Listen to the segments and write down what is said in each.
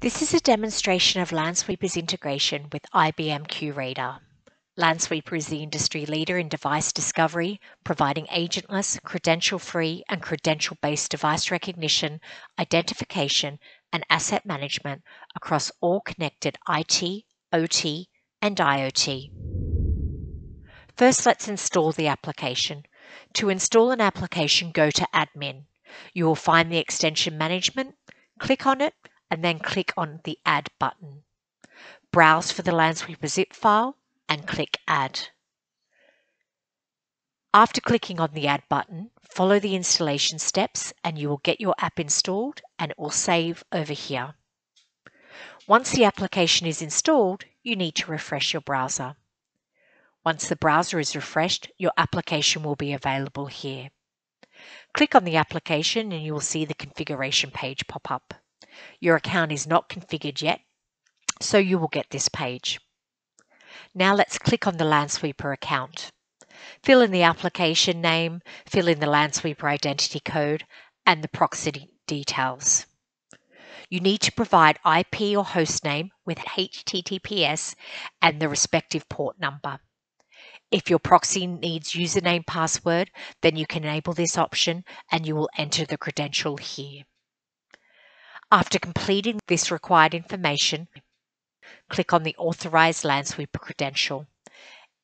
This is a demonstration of Lansweeper's integration with IBM QRadar. Lansweeper is the industry leader in device discovery, providing agentless, credential-free, and credential-based device recognition, identification, and asset management across all connected IT, OT, and IoT. First, let's install the application. To install an application, go to Admin. You will find the extension Management, click on it, and then click on the Add button. Browse for the Lansweeper zip file and click Add. After clicking on the Add button, follow the installation steps and you will get your app installed and it will save over here. Once the application is installed, you need to refresh your browser. Once the browser is refreshed, your application will be available here. Click on the application and you will see the configuration page pop up. Your account is not configured yet, so you will get this page. Now let's click on the Lansweeper account. Fill in the application name, fill in the Lansweeper identity code, and the proxy details. You need to provide IP or host name with HTTPS and the respective port number. If your proxy needs username password, then you can enable this option and you will enter the credential here. After completing this required information, click on the Authorized Lansweeper credential.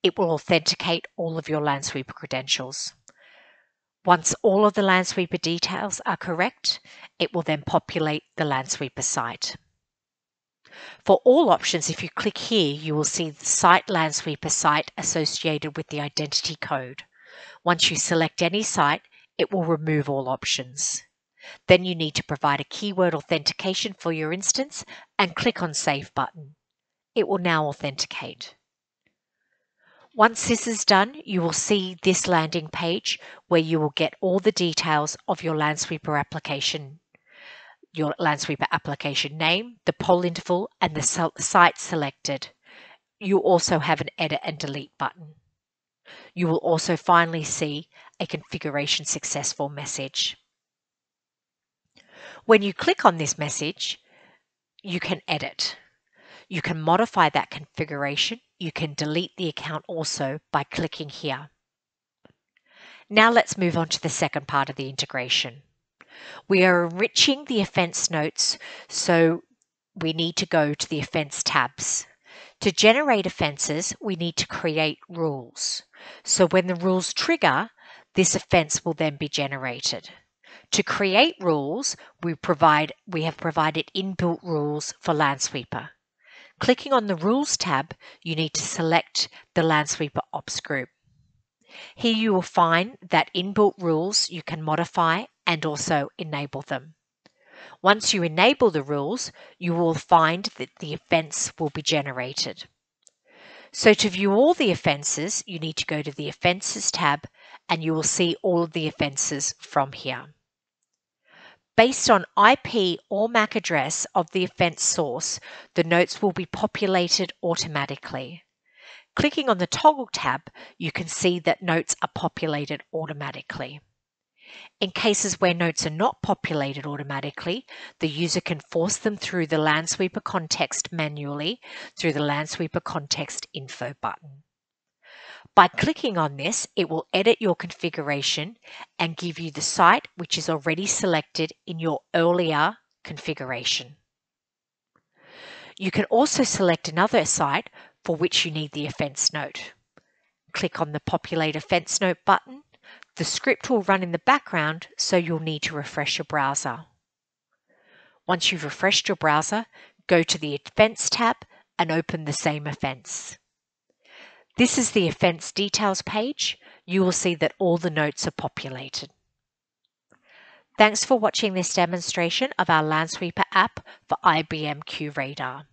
It will authenticate all of your Lansweeper credentials. Once all of the Lansweeper details are correct, it will then populate the Lansweeper site. For all options, if you click here, you will see the Site Lansweeper site associated with the identity code. Once you select any site, it will remove all options. Then you need to provide a keyword authentication for your instance and click on Save button. It will now authenticate. Once this is done, you will see this landing page where you will get all the details of your Lansweeper application. Your Lansweeper application name, the poll interval, and the site selected. You also have an edit and delete button. You will also finally see a configuration successful message. When you click on this message, you can edit. You can modify that configuration. You can delete the account also by clicking here. Now let's move on to the second part of the integration. We are enriching the offense notes, so we need to go to the offense tabs. To generate offenses, we need to create rules. So when the rules trigger, this offense will then be generated. To create rules, we provide we have provided inbuilt rules for Lansweeper. Clicking on the Rules tab, you need to select the Lansweeper Ops group. Here you will find that inbuilt rules you can modify and also enable them. Once you enable the rules, you will find that the offense will be generated. So to view all the offenses, you need to go to the Offenses tab and you will see all of the offenses from here. Based on IP or MAC address of the offense source, the notes will be populated automatically. Clicking on the Toggle tab, you can see that notes are populated automatically. In cases where notes are not populated automatically, the user can force them through the Lansweeper context manually through the Lansweeper Context Info button. By clicking on this, it will edit your configuration and give you the site which is already selected in your earlier configuration. You can also select another site for which you need the offense note. Click on the Populate Offense Note button. The script will run in the background, so you'll need to refresh your browser. Once you've refreshed your browser, go to the Offense tab and open the same offense. This is the offence details page. You will see that all the notes are populated. Thanks for watching this demonstration of our Lansweeper app for IBM QRadar.